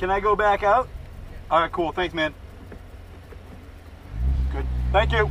Can I go back out? All right, cool. Thanks, man. Good. Thank you.